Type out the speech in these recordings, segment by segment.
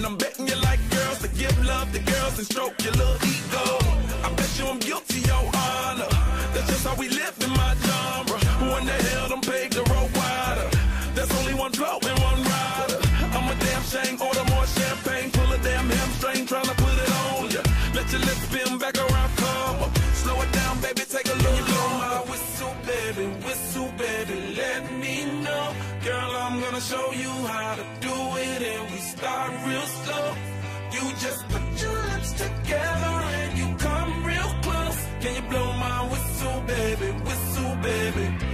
and I'm betting you like girls to give love to girls and stroke your little ego. I bet you I'm guilty, your honor. That's just how we live in my genre. Who in the hell done paved the road wider? There's only one flow and one rider. I'm a damn shame, order more champagne, pull a damn hamstring, tryna put it on ya. Let your lips spin back around, come up. Slow it down, baby, take a look. You blow my whistle, baby, whistle, baby, let me know. Girl, I'm gonna show you how to do You just put your lips together and you come real close. Can you blow my whistle, baby, whistle, baby?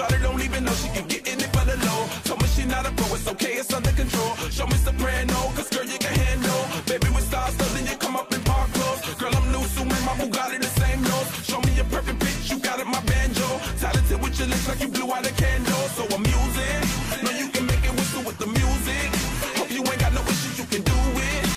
Shawty don't even know she can get in it for the low. Told me she not a pro, it's okay, it's under control. Show me soprano, cause girl, you can handle. Baby, with stars, so then you come up in park clothes. Girl, I'm new, so my Bugatti the same nose. Show me a perfect bitch, you got it, my banjo.